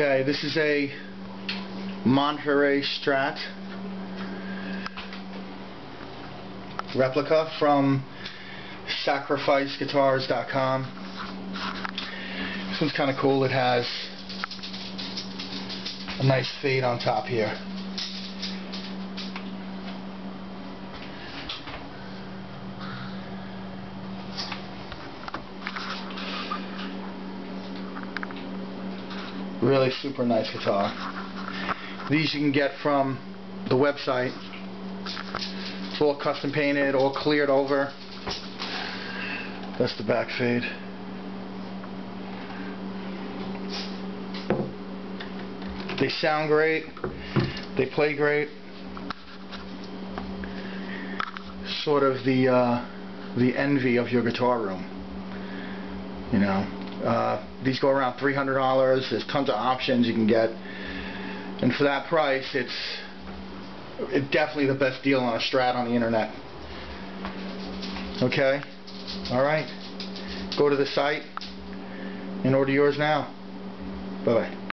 Okay, this is a Monterey Strat replica from sugarflyguitars.com. This one's kind of cool. It has a nice fade on top here. Really super nice guitar. These you can get from the website. It's all custom painted, all cleared over. That's the back fade. They sound great. They play great. Sort of the uh, the envy of your guitar room. You know, uh, these go around $300. There's tons of options you can get, and for that price, it's definitely the best deal on a Strat on the internet. Okay, all right. Go to the site and order yours now. Bye bye.